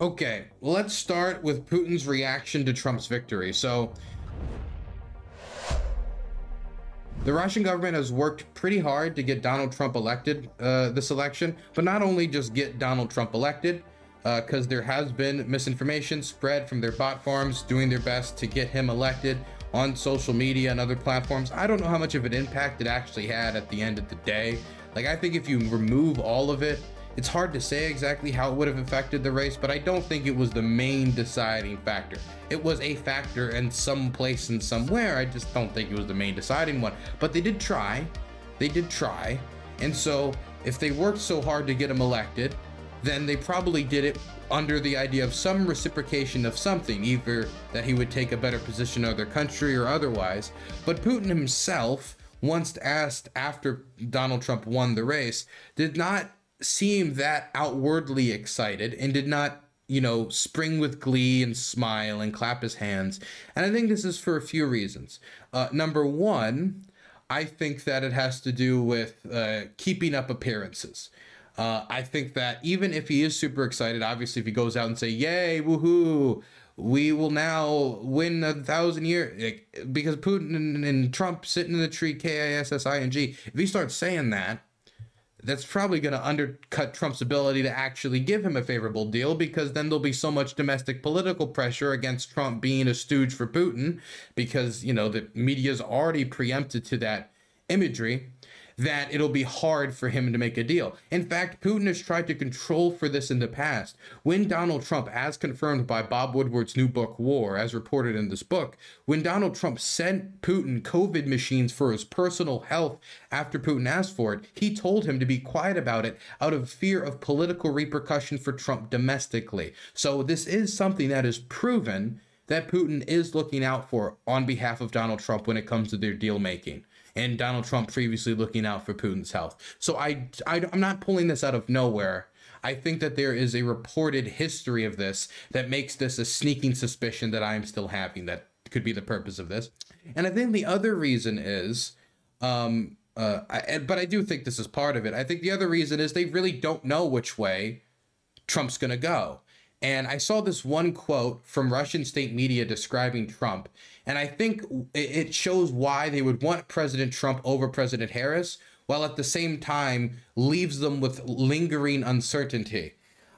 Okay, let's start with Putin's reaction to Trump's victory. So, the Russian government has worked pretty hard to get Donald Trump elected uh, this election, but not only just get Donald Trump elected, because uh, there has been misinformation spread from their bot farms doing their best to get him elected on social media and other platforms. I don't know how much of an impact it actually had at the end of the day. Like, I think if you remove all of it, it's hard to say exactly how it would have affected the race, but I don't think it was the main deciding factor. It was a factor in some place and somewhere. I just don't think it was the main deciding one. But they did try. They did try. And so if they worked so hard to get him elected, then they probably did it under the idea of some reciprocation of something, either that he would take a better position in their country or otherwise. But Putin himself, once asked after Donald Trump won the race, did not seem that outwardly excited and did not you know, spring with glee and smile and clap his hands. And I think this is for a few reasons. Uh, number one, I think that it has to do with uh, keeping up appearances. Uh, I think that even if he is super excited, obviously, if he goes out and say, "Yay, woohoo!" We will now win a thousand years because Putin and, and Trump sitting in the tree, K I S S I N G. If he starts saying that, that's probably going to undercut Trump's ability to actually give him a favorable deal because then there'll be so much domestic political pressure against Trump being a stooge for Putin because, you know, the media's already preempted to that imagery that it'll be hard for him to make a deal. In fact, Putin has tried to control for this in the past. When Donald Trump, as confirmed by Bob Woodward's new book, War, as reported in this book, when Donald Trump sent Putin COVID machines for his personal health after Putin asked for it, he told him to be quiet about it out of fear of political repercussion for Trump domestically. So this is something that is proven that Putin is looking out for on behalf of Donald Trump when it comes to their deal making and Donald Trump previously looking out for Putin's health. So I, I I'm not pulling this out of nowhere. I think that there is a reported history of this that makes this a sneaking suspicion that I'm still having that could be the purpose of this. And I think the other reason is, um, uh, I, but I do think this is part of it. I think the other reason is they really don't know which way Trump's going to go. And I saw this one quote from Russian state media describing Trump. And I think it shows why they would want President Trump over President Harris, while at the same time leaves them with lingering uncertainty.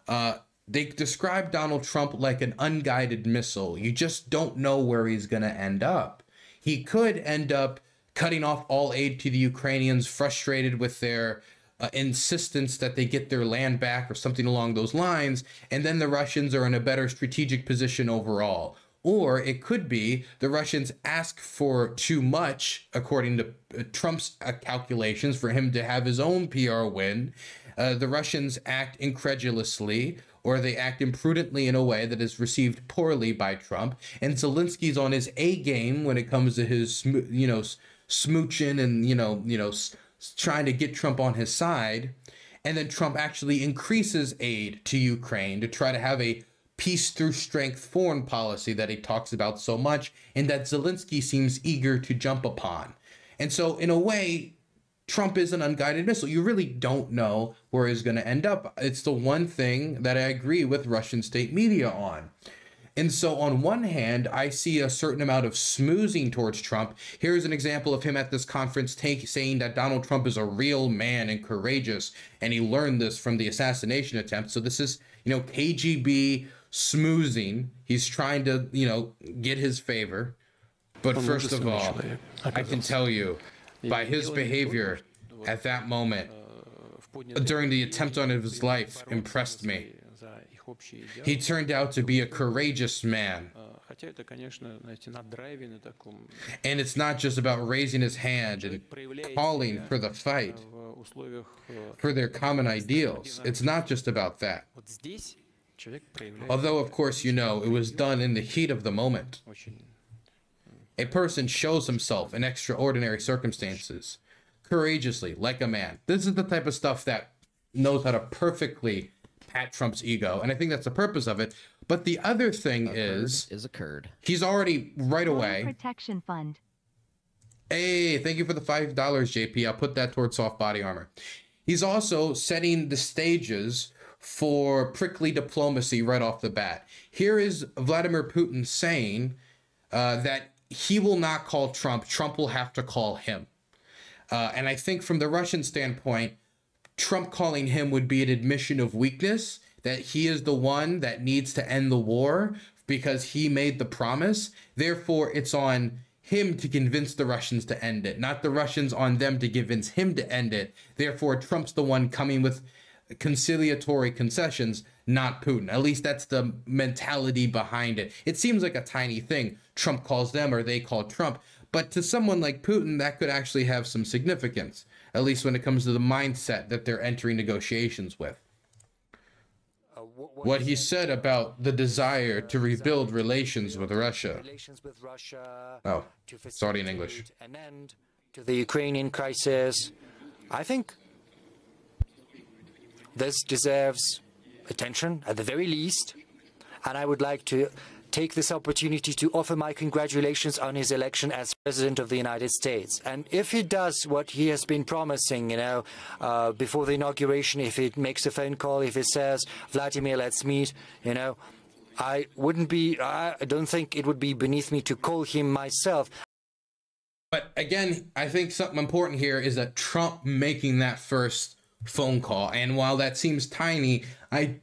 Uh, they describe Donald Trump like an unguided missile. You just don't know where he's going to end up. He could end up cutting off all aid to the Ukrainians, frustrated with their uh, insistence that they get their land back or something along those lines, and then the Russians are in a better strategic position overall. Or it could be the Russians ask for too much, according to uh, Trump's uh, calculations, for him to have his own PR win. Uh, the Russians act incredulously, or they act imprudently in a way that is received poorly by Trump. And Zelensky's on his A game when it comes to his, you know, smooching and you know, you know, trying to get Trump on his side. And then Trump actually increases aid to Ukraine to try to have a peace through strength foreign policy that he talks about so much and that Zelensky seems eager to jump upon. And so, in a way, Trump is an unguided missile. You really don't know where he's going to end up. It's the one thing that I agree with Russian state media on. And so, on one hand, I see a certain amount of smoozing towards Trump. Here's an example of him at this conference take, saying that Donald Trump is a real man and courageous, and he learned this from the assassination attempt. So, this is, you know, KGB smoozing. He's trying to, you know, get his favor. But first of all, I can tell you, by his behavior at that moment, during the attempt on his life, impressed me. He turned out to be a courageous man. And it's not just about raising his hand and calling for the fight, for their common ideals. It's not just about that. Although, of course, you know, it was done in the heat of the moment. A person shows himself in extraordinary circumstances, courageously, like a man. This is the type of stuff that knows how to perfectly pat Trump's ego, and I think that's the purpose of it. But the other thing is is occurred. He's already right away. Protection fund. Hey, thank you for the five dollars, JP. I'll put that towards soft body armor. He's also setting the stages for prickly diplomacy right off the bat. Here is Vladimir Putin saying uh, that he will not call Trump, Trump will have to call him. Uh, and I think from the Russian standpoint, Trump calling him would be an admission of weakness that he is the one that needs to end the war because he made the promise. Therefore, it's on him to convince the Russians to end it, not the Russians on them to convince him to end it. Therefore, Trump's the one coming with conciliatory concessions, not Putin. At least that's the mentality behind it. It seems like a tiny thing. Trump calls them or they call Trump. But to someone like Putin, that could actually have some significance, at least when it comes to the mindset that they're entering negotiations with. Uh, what he said about the desire to rebuild relations with Russia. Oh, sorry in English. An end to the Ukrainian crisis. I think this deserves attention at the very least, and I would like to take this opportunity to offer my congratulations on his election as President of the United States. And if he does what he has been promising, you know, uh, before the inauguration, if he makes a phone call, if he says, Vladimir, let's meet, you know, I wouldn't be, I don't think it would be beneath me to call him myself. But again, I think something important here is that Trump making that first phone call. And while that seems tiny, I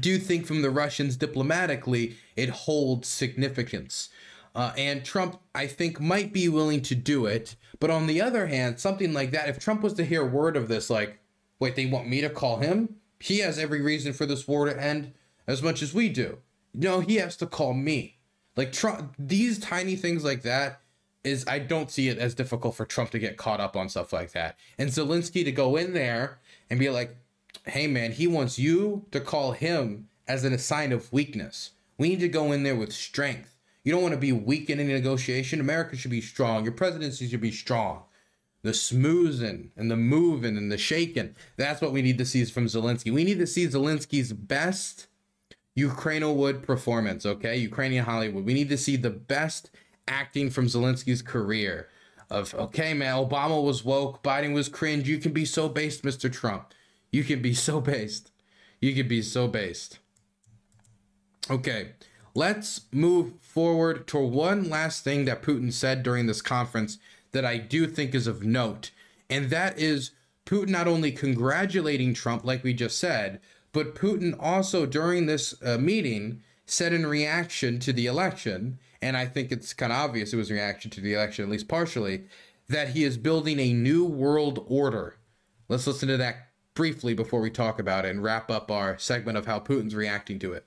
do think from the Russians diplomatically, it holds significance. Uh, and Trump, I think, might be willing to do it. But on the other hand, something like that, if Trump was to hear word of this, like, wait, they want me to call him? He has every reason for this war to end as much as we do. No, he has to call me. Like, Trump, these tiny things like that is, I don't see it as difficult for Trump to get caught up on stuff like that. And Zelensky to go in there and be like, hey man, he wants you to call him as a sign of weakness. We need to go in there with strength. You don't want to be weak in any negotiation. America should be strong. Your presidency should be strong. The smoothing and the moving and the shaking. That's what we need to see from Zelensky. We need to see Zelensky's best Ukrainowood performance, okay? Ukrainian Hollywood. We need to see the best acting from Zelensky's career. Of okay, man, Obama was woke, Biden was cringe. You can be so based, Mr. Trump. You can be so based. You can be so based. Okay, let's move forward to one last thing that Putin said during this conference that I do think is of note. And that is Putin not only congratulating Trump, like we just said, but Putin also during this uh, meeting said in reaction to the election, and I think it's kind of obvious it was a reaction to the election, at least partially, that he is building a new world order. Let's listen to that briefly before we talk about it and wrap up our segment of how Putin's reacting to it.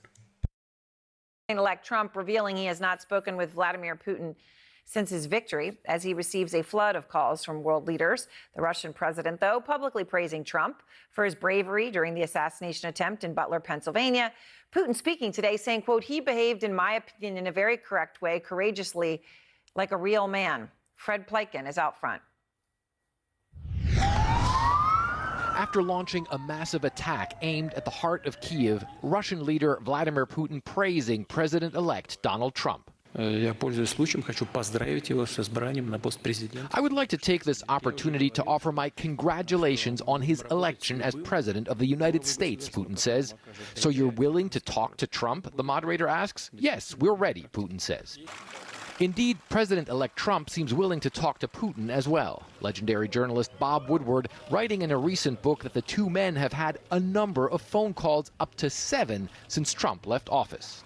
Elect Trump revealing he has not spoken with Vladimir Putin since his victory as he receives a flood of calls from world leaders. The Russian president, though, publicly praising Trump for his bravery during the assassination attempt in Butler, Pennsylvania. Putin speaking today saying, quote, he behaved, in my opinion, in a very correct way, courageously, like a real man. Fred Pleitgen is out front. After launching a massive attack aimed at the heart of Kiev, Russian leader Vladimir Putin praising President elect Donald Trump. Э, I would like to take this opportunity to offer my congratulations on his election as President of the United States, Putin says. So you're willing to talk to Trump? The moderator asks. Yes, we're ready, Putin says. Indeed, President elect Trump seems willing to talk to Putin as well. Legendary journalist Bob Woodward writing in a recent book that the two men have had a number of phone calls, up to seven, since Trump left office.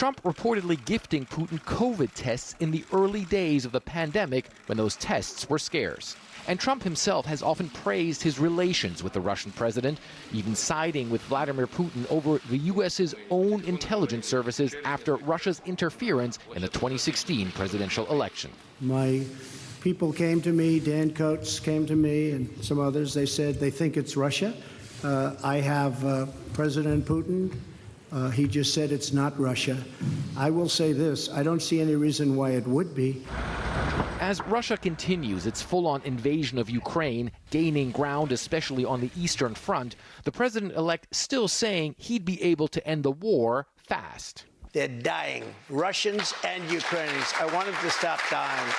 Trump reportedly gifting Putin COVID tests in the early days of the pandemic when those tests were scarce. And Trump himself has often praised his relations with the Russian president, even siding with Vladimir Putin over the U.S.'s own intelligence services after Russia's interference in the 2016 presidential election. My people came to me, Dan Coats came to me, and some others. They said they think it's Russia. Uh, I have uh, President Putin uh, he just said it's not Russia. I will say this I don't see any reason why it would be. As Russia continues its full on invasion of Ukraine, gaining ground, especially on the Eastern Front, the president elect still saying he'd be able to end the war fast. They're dying, Russians and Ukrainians. I want them to stop dying.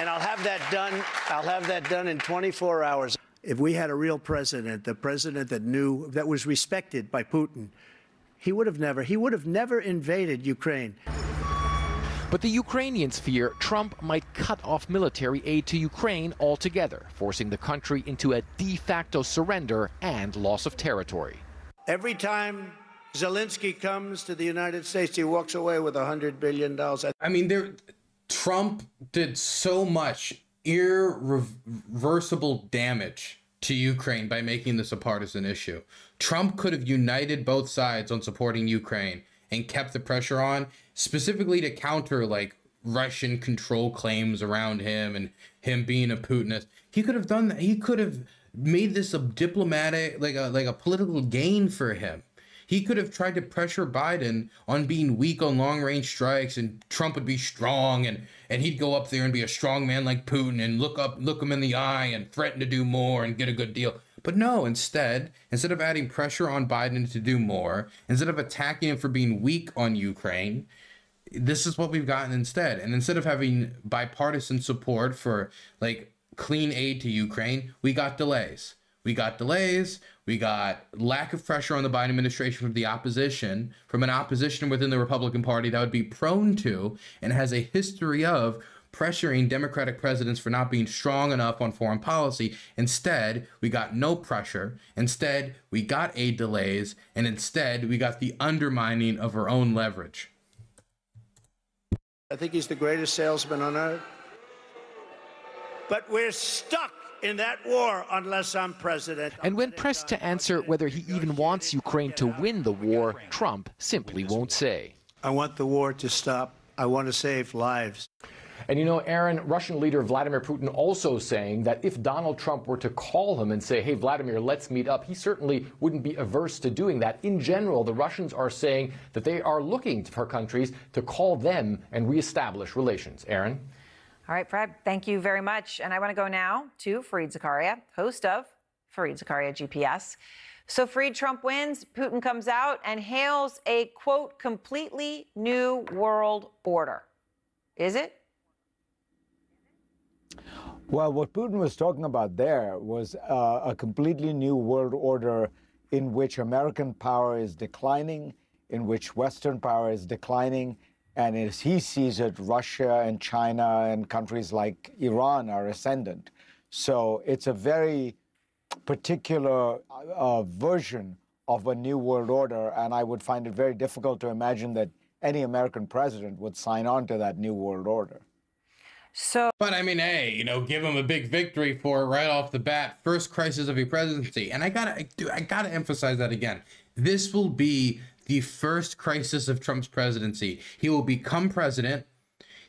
And I'll have that done. I'll have that done in 24 hours. if we had a real president, the president that knew, that was respected by Putin, he would have never, he would have never invaded Ukraine. But the Ukrainians fear Trump might cut off military aid to Ukraine altogether, forcing the country into a de facto surrender and loss of territory. Every time Zelensky comes to the United States, he walks away with $100 billion. I mean, there, Trump did so much irreversible damage to Ukraine by making this a partisan issue. Trump could have united both sides on supporting Ukraine and kept the pressure on, specifically to counter like Russian control claims around him and him being a Putinist. He could have done that. He could have made this a diplomatic, like a like a political gain for him. He could have tried to pressure Biden on being weak on long range strikes, and Trump would be strong, and and he'd go up there and be a strong man like Putin, and look up, look him in the eye, and threaten to do more and get a good deal. But no, instead, instead of adding pressure on Biden to do more, instead of attacking him for being weak on Ukraine, this is what we've gotten instead. And instead of having bipartisan support for like clean aid to Ukraine, we got delays. We got delays. We got lack of pressure on the Biden administration from the opposition, from an opposition within the Republican Party that would be prone to and has a history of pressuring Democratic presidents for not being strong enough on foreign policy. Instead, we got no pressure. Instead, we got aid delays. And instead, we got the undermining of our own leverage. I think he's the greatest salesman on earth. But we're stuck in that war unless I'm president. And when pressed to answer whether he even wants Ukraine to win the war, Trump simply won't say. I want the war to stop. I want to save lives. And you know, Aaron, Russian leader Vladimir Putin also saying that if Donald Trump were to call him and say, hey, Vladimir, let's meet up, he certainly wouldn't be averse to doing that. In general, the Russians are saying that they are looking for countries to call them and reestablish relations. Aaron? All right, Fred, thank you very much. And I want to go now to Fareed Zakaria, host of Fareed Zakaria GPS. So Fareed Trump wins, Putin comes out and hails a quote, completely new world order. Is it? Well, what Putin was talking about there was uh, a completely new world order in which American power is declining, in which Western power is declining, and as he sees it, Russia and China and countries like Iran are ascendant. So it's a very particular uh, version of a new world order, and I would find it very difficult to imagine that any American president would sign on to that new world order. So, but I mean, hey, you know, give him a big victory for it right off the bat. First crisis of your presidency, and I gotta, I, I gotta emphasize that again. This will be the first crisis of Trump's presidency. He will become president.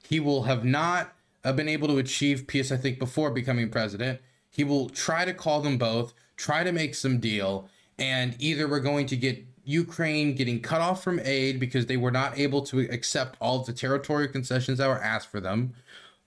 He will have not uh, been able to achieve peace, I think, before becoming president. He will try to call them both, try to make some deal, and either we're going to get Ukraine getting cut off from aid because they were not able to accept all of the territorial concessions that were asked for them.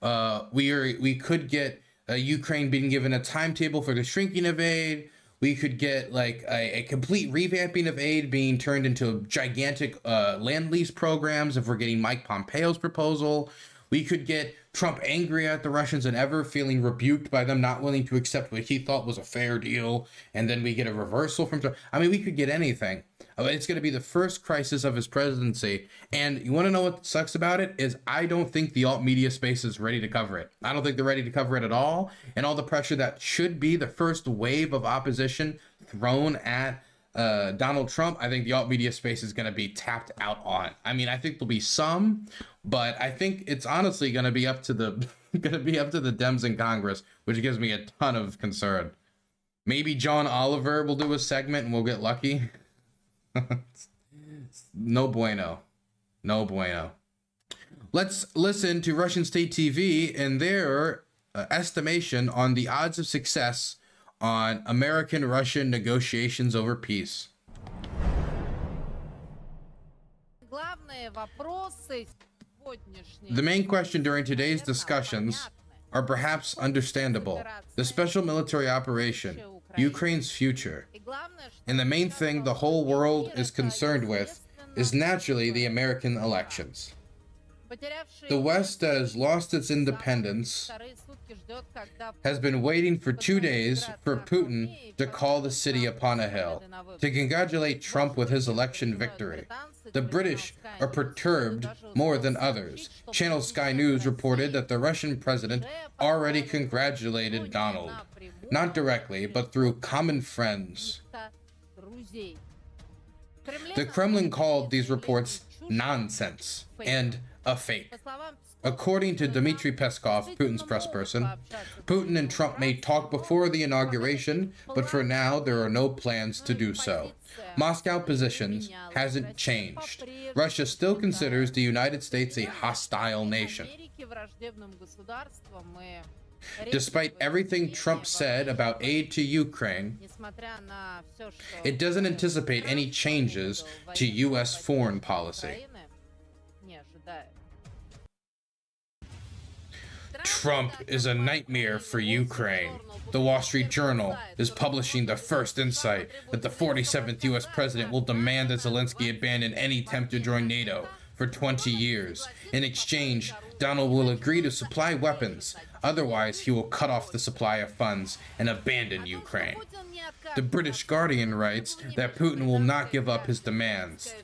Uh, we are we could get uh, Ukraine being given a timetable for the shrinking of aid we could get like a, a, complete revamping of aid being turned into gigantic uh, lend lease programs if we're getting Mike Pompeo's proposal. We could get Trump angry at the Russians and ever feeling rebuked by them not willing to accept what he thought was a fair deal. And then we get a reversal from Trump. I mean, we could get anything. Uh, it's going to be the first crisis of his presidency. And you want to know what sucks about it is I don't think the alt media space is ready to cover it. I don't think they're ready to cover it at all. And all the pressure that should be the first wave of opposition thrown at uh, Donald Trump, I think the alt media space is going to be tapped out on. I mean, I think there'll be some, but I think it's honestly going to be up to the going to be up to the Dems in Congress, which gives me a ton of concern. Maybe John Oliver will do a segment and we'll get lucky. no bueno. No bueno. Let's listen to Russian state TV and their uh, estimation on the odds of success on American Russian negotiations over peace. The main question during today's discussions are perhaps understandable. The special military operation, Ukraine's future. And the main thing the whole world is concerned with is naturally the American elections. The West that has lost its independence has been waiting for two days for Putin to call the city upon a hill, to congratulate Trump with his election victory. The British are perturbed more than others. Channel Sky News reported that the Russian president already congratulated Donald, not directly, but through common friends. The Kremlin called these reports nonsense and a fake. According to Dmitry Peskov, Putin's press person, Putin and Trump may talk before the inauguration, but for now there are no plans to do so. Moscow positions hasn't changed. Russia still considers the United States a hostile nation. Despite everything Trump said about aid to Ukraine, it doesn't anticipate any changes to U.S. foreign policy. Trump is a nightmare for Ukraine. The Wall Street Journal is publishing the first insight that the 47th U.S. president will demand that Zelensky abandon any attempt to join NATO for 20 years. In exchange, Donald will agree to supply weapons. Otherwise, he will cut off the supply of funds and abandon Ukraine. The British Guardian writes that Putin will not give up his demands.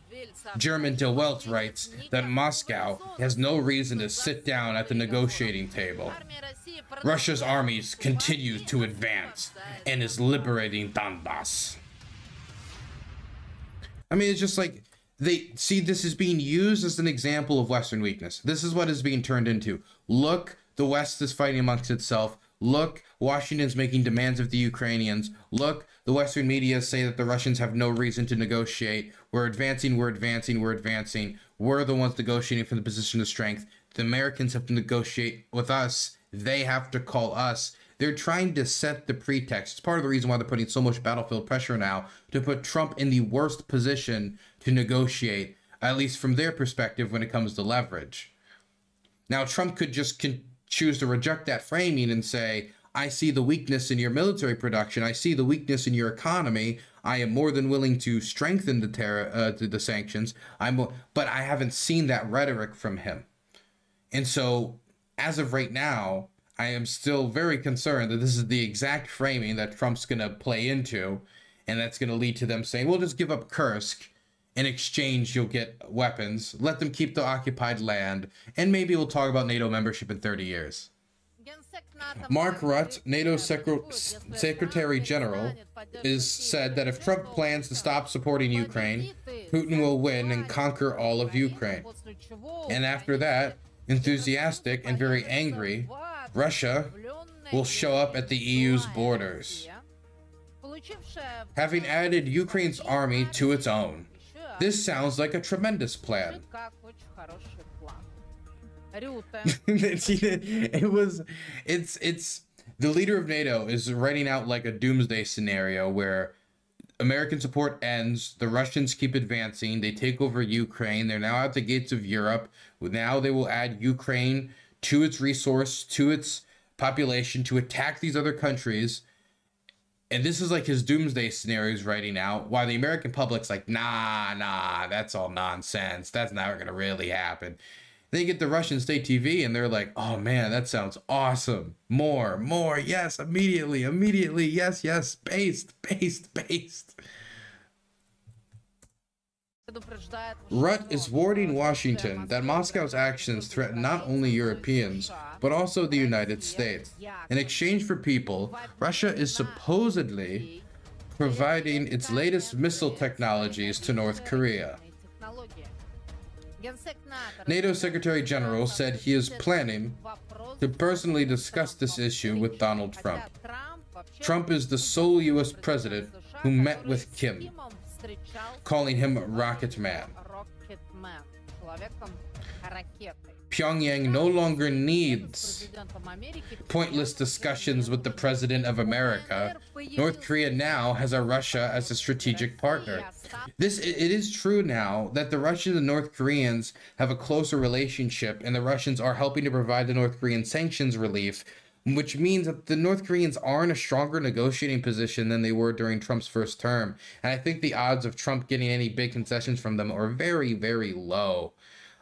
German Die Welt writes that Moscow has no reason to sit down at the negotiating table. Russia's armies continue to advance and is liberating Donbass. I mean, it's just like they see this is being used as an example of Western weakness. This is what is being turned into. Look, the West is fighting amongst itself. Look, Washington's making demands of the Ukrainians. Look, the Western media say that the Russians have no reason to negotiate. We're advancing, we're advancing, we're advancing. We're the ones negotiating from the position of strength. The Americans have to negotiate with us. They have to call us. They're trying to set the pretext. It's part of the reason why they're putting so much battlefield pressure now to put Trump in the worst position to negotiate, at least from their perspective when it comes to leverage. Now, Trump could just con- choose to reject that framing and say, I see the weakness in your military production. I see the weakness in your economy. I am more than willing to strengthen the terror, uh, the, the sanctions. I'm, but I haven't seen that rhetoric from him. And so, as of right now, I am still very concerned that this is the exact framing that Trump's going to play into, and that's going to lead to them saying, "We'll just give up Kursk." In exchange, you'll get weapons. Let them keep the occupied land, and maybe we'll talk about NATO membership in 30 years. Mark Rutte, NATO Secretary General, is said that if Trump plans to stop supporting Ukraine, Putin will win and conquer all of Ukraine. And after that, enthusiastic and very angry, Russia will show up at the EU's borders. Having added Ukraine's army to its own, this sounds like a tremendous plan. it was it's it's the leader of NATO is writing out like a doomsday scenario where American support ends, the Russians keep advancing, they take over Ukraine, they're now at the gates of Europe. Now they will add Ukraine to its resource, to its population to attack these other countries. And this is like his doomsday scenarios writing out. While the American public's like, nah, nah, that's all nonsense. That's never gonna really happen. They get the Russian state TV and they're like, oh man, that sounds awesome. More, more, yes, immediately, immediately, yes, yes, based, based, based. Rutte is warning Washington that Moscow's actions threaten not only Europeans, but also the United States. In exchange for people, Russia is supposedly providing its latest missile technologies to North Korea. NATO Secretary General said he is planning to personally discuss this issue with Donald Trump. Trump is the sole U.S. president who met with Kim, calling him Rocket Man. Pyongyang no longer needs pointless discussions with the President of America. North Korea now has a Russia as a strategic partner. This it is true now that the Russians and North Koreans have a closer relationship and the Russians are helping to provide the North Korean sanctions relief which means that the North Koreans are in a stronger negotiating position than they were during Trump's first term. And I think the odds of Trump getting any big concessions from them are very, very low.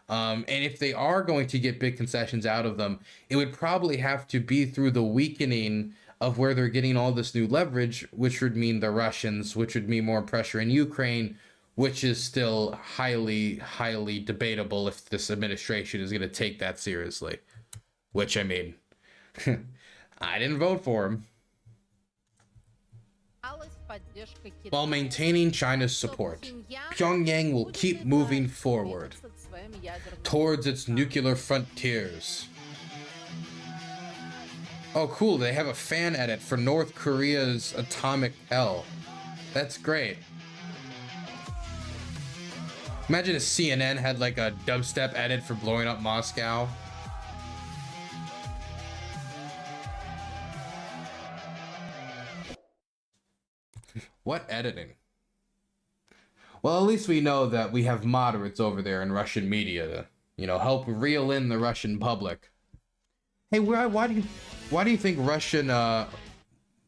Um, and if they are going to get big concessions out of them, it would probably have to be through the weakening of where they're getting all this new leverage, which would mean the Russians, which would mean more pressure in Ukraine, which is still highly, highly debatable if this administration is going to take that seriously. Which, I mean, I didn't vote for him. While maintaining China's support, Pyongyang will keep moving forward towards its nuclear frontiers. Oh, cool. They have a fan edit for North Korea's atomic hell. That's great. Imagine if CNN had like a dubstep edit for blowing up Moscow. What editing? Well, at least we know that we have moderates over there in Russian media to, you know, help reel in the Russian public. Hey, why, why do you why do you think Russian uh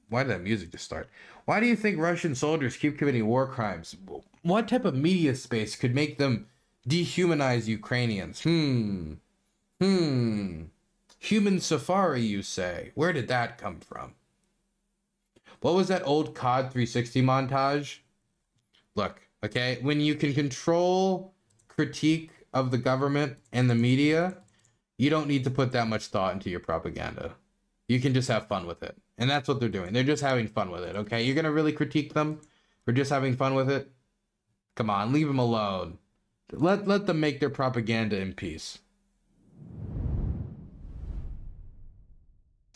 why did that music just start? Why do you think Russian soldiers keep committing war crimes? What type of media space could make them dehumanize Ukrainians? Hmm. Hmm. Human safari, you say? Where did that come from? What was that old COD 360 montage? Look, okay, when you can control critique of the government and the media, you don't need to put that much thought into your propaganda. You can just have fun with it. And that's what they're doing. They're just having fun with it, okay? You're going to really critique them for just having fun with it? Come on, leave them alone. Let let them make their propaganda in peace.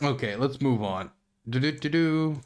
Okay, let's move on. Do do do do.